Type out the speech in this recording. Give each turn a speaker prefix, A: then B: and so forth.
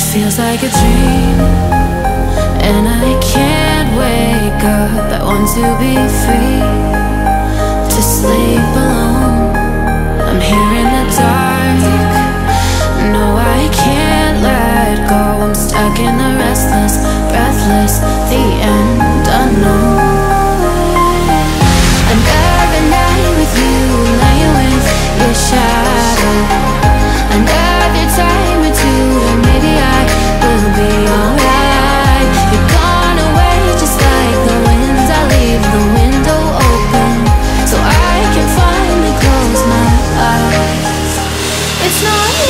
A: It feels like a dream. And I can't wake up. I want to be free not